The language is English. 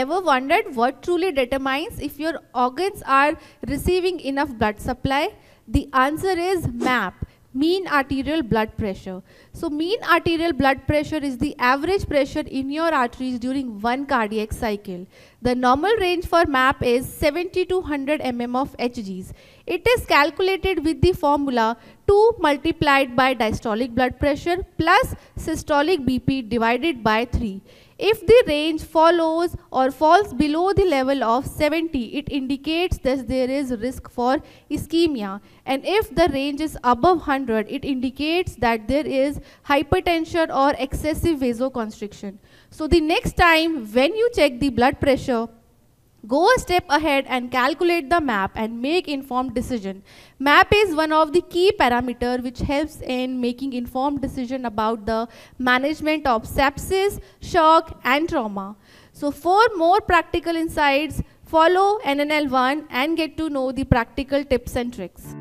ever wondered what truly determines if your organs are receiving enough blood supply? The answer is MAP, mean arterial blood pressure. So mean arterial blood pressure is the average pressure in your arteries during one cardiac cycle. The normal range for MAP is 70 to 100 mm of Hg's. It is calculated with the formula 2 multiplied by diastolic blood pressure plus systolic BP divided by 3. If the range follows or falls below the level of 70, it indicates that there is risk for ischemia. And if the range is above 100, it indicates that there is hypertension or excessive vasoconstriction. So the next time when you check the blood pressure, Go a step ahead and calculate the map and make informed decision. Map is one of the key parameter which helps in making informed decision about the management of sepsis, shock and trauma. So for more practical insights, follow NNL1 and get to know the practical tips and tricks.